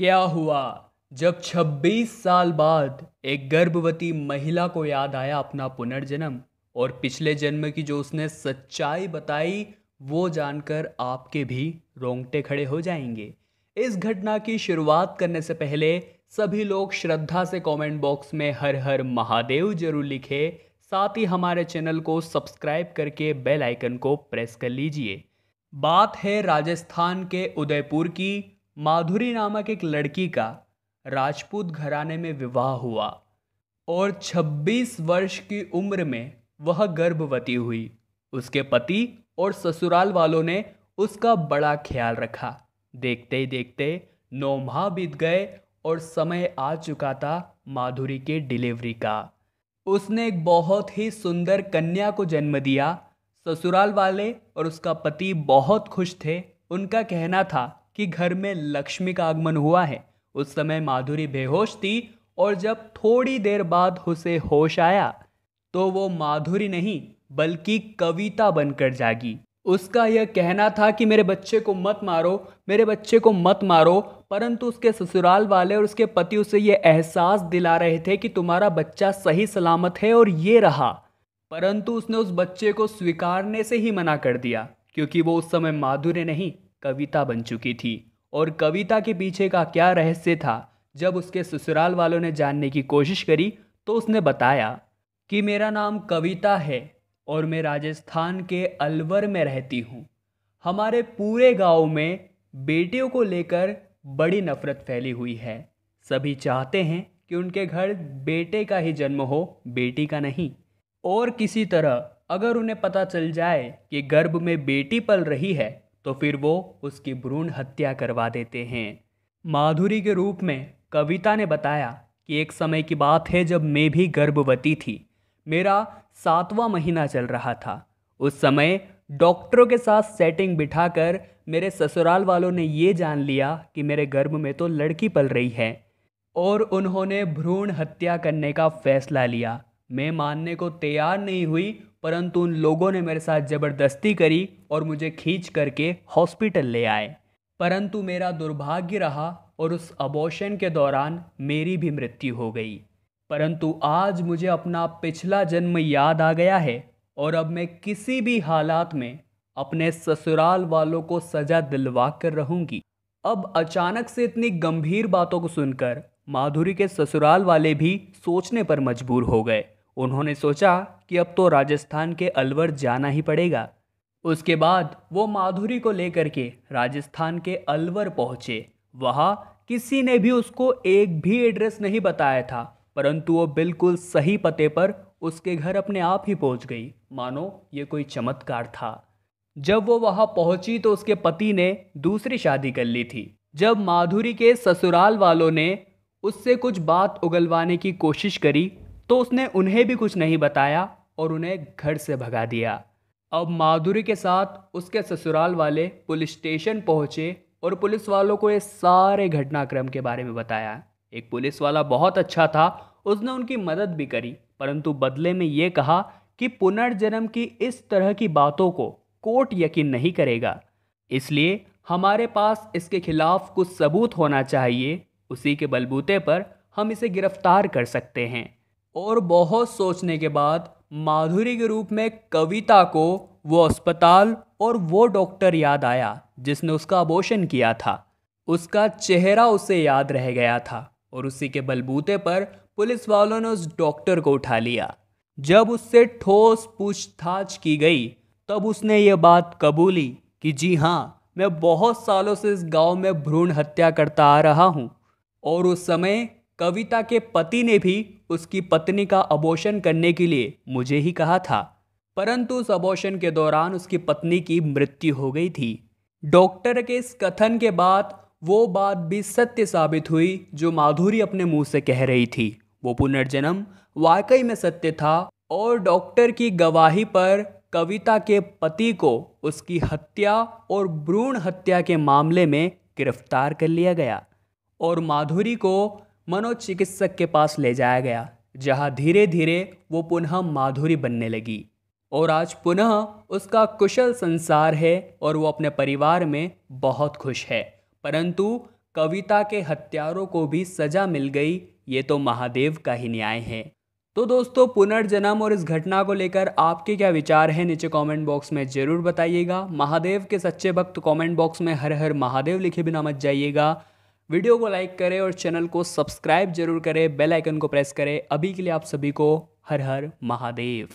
क्या हुआ? जब 26 साल बाद एक गर्भवती महिला को याद आया अपना पुनर्जन्म, और पिछले जन्म की जो उसने सच्चाई बताई, वो जानकर आपके भी रोंगटे खड़े हो जाएँगे। इस घटना की शुरुआत करने से पहले सभी लोग श्रद्धा से कमेंट बॉक्स में हर हर महादेव ज़रूर लिखे। साथ ही हमारे चैनल को सब्सक्राइब करके बेल आइकन को प्रेस कर लीजिए। बात है राजस्थान के उदयपुर की। माधुरी नामक एक लड़की का राजपूत घराने में विवाह हुआ और 26 वर्ष की उम्र में वह गर्भवती हुई। उसके पति और ससुराल वालों ने उसका बड़ा ख्याल रखा। देखते ही देखते नौ माह बीत गए और समय आ चुका था माधुरी के डिलीवरी का। उसने एक बहुत ही सुंदर कन्या को जन्म दिया। ससुराल वाले और उसका पति बहुत खुश थे। उनका कहना था कि घर में लक्ष्मी का आगमन हुआ है। उस समय माधुरी बेहोश थी और जब थोड़ी देर बाद उसे होश आया तो वो माधुरी नहीं, बल्कि कविता बनकर जागी। उसका यह कहना था कि मेरे बच्चे को मत मारो, मेरे बच्चे को मत मारो, परंतु उसके ससुराल वाले और उसके पति उसे यह एहसास दिला रहे थे कि तुम्हारा बच्चा सही सलामत है और ये रहा। परंतु उसने उस बच्चे को स्वीकारने से ही मना कर दिया, क्योंकि वो उस समय माधुर्य नहीं कविता बन चुकी थी। और कविता के पीछे का क्या रहस्य था, जब उसके ससुराल वालों ने जानने की कोशिश करी तो उसने बताया कि मेरा नाम कविता है और मैं राजस्थान के अलवर में रहती हूँ। हमारे पूरे गाँव में बेटियों को लेकर बड़ी नफरत फैली हुई है। सभी चाहते हैं कि उनके घर बेटे का ही जन्म हो, बेटी का नहीं। और किसी तरह अगर उन्हें पता चल जाए कि गर्भ में बेटी पल रही है तो फिर वो उसकी भ्रूण हत्या करवा देते हैं। माधुरी के रूप में कविता ने बताया कि एक समय की बात है जब मैं भी गर्भवती थी। मेरा सातवां महीना चल रहा था। उस समय डॉक्टरों के साथ सेटिंग बिठाकर मेरे ससुराल वालों ने ये जान लिया कि मेरे गर्भ में तो लड़की पल रही है और उन्होंने भ्रूण हत्या करने का फैसला लिया। मैं मानने को तैयार नहीं हुई, परंतु उन लोगों ने मेरे साथ ज़बरदस्ती करी और मुझे खींच करके हॉस्पिटल ले आए। परंतु मेरा दुर्भाग्य रहा और उस अबॉशन के दौरान मेरी भी मृत्यु हो गई। परंतु आज मुझे अपना पिछला जन्म याद आ गया है और अब मैं किसी भी हालात में अपने ससुराल वालों को सजा दिलवा कर रहूँगी। अब अचानक से इतनी गंभीर बातों को सुनकर माधुरी के ससुराल वाले भी सोचने पर मजबूर हो गए। उन्होंने सोचा कि अब तो राजस्थान के अलवर जाना ही पड़ेगा। उसके बाद वो माधुरी को लेकर के राजस्थान के अलवर पहुँचे। वहाँ किसी ने भी उसको एक भी एड्रेस नहीं बताया था, परंतु वो बिल्कुल सही पते पर उसके घर अपने आप ही पहुँच गई। मानो, ये कोई चमत्कार था। जब वो वहाँ पहुँची तो उसके पति ने दूसरी शादी कर ली थी। जब माधुरी के ससुराल वालों ने उससे कुछ बात उगलवाने की कोशिश करी तो उसने उन्हें भी कुछ नहीं बताया और उन्हें घर से भगा दिया। अब माधुरी के साथ उसके ससुराल वाले पुलिस स्टेशन पहुँचे और पुलिस वालों को ये सारे घटनाक्रम के बारे में बताया। एक पुलिस वाला बहुत अच्छा था, उसने उनकी मदद भी करी, परंतु बदले में ये कहा कि पुनर्जन्म की इस तरह की बातों को कोर्ट यकीन नहीं करेगा। इसलिए हमारे पास इसके खिलाफ कुछ सबूत होना चाहिए, उसी के बलबूते पर हम इसे गिरफ़्तार कर सकते हैं। और बहुत सोचने के बाद माधुरी के रूप में कविता को वो अस्पताल और वो डॉक्टर याद आया, जिसने उसका अबोशन किया था। उसका चेहरा उसे याद रह गया था और उसी के बलबूते पर पुलिस वालों ने उस डॉक्टर को उठा लिया। जब उससे ठोस पूछताछ की गई, तब उसने ये बात कबूली कि, जी हाँ मैं बहुत सालों से इस गाँव में भ्रूण हत्या करता आ रहा हूँ। और उस समय कविता के पति ने भी उसकी पत्नी का अबोशन करने के लिए, मुझे ही कहा था। परंतु उस अबोशन के दौरान उसकी पत्नी की मृत्यु हो गई थी। डॉक्टर के इस कथन के बाद वो बात भी सत्य साबित हुई, जो माधुरी अपने मुँह से कह रही थी। वो पुनर्जन्म वाकई में सत्य था और डॉक्टर की गवाही पर कविता के पति को उसकी हत्या और भ्रूण हत्या के मामले में गिरफ़्तार कर लिया गया और माधुरी को मनोचिकित्सक के पास ले जाया गया, जहाँ धीरे धीरे वो पुनः माधुरी बनने लगी। और आज पुनः उसका कुशल संसार है और वो अपने परिवार में बहुत खुश है। परंतु कविता के हत्यारों को भी सजा मिल गई, ये तो महादेव का ही न्याय है। तो दोस्तों, पुनर्जन्म और इस घटना को लेकर आपके क्या विचार हैं, नीचे कमेंट बॉक्स में ज़रूर बताइएगा। महादेव के सच्चे भक्त कमेंट बॉक्स में हर हर महादेव लिखे बिना मत जाइएगा। वीडियो को लाइक करें और चैनल को सब्सक्राइब ज़रूर करें, बेल आइकन को प्रेस करें। अभी के लिए आप सभी को हर हर महादेव।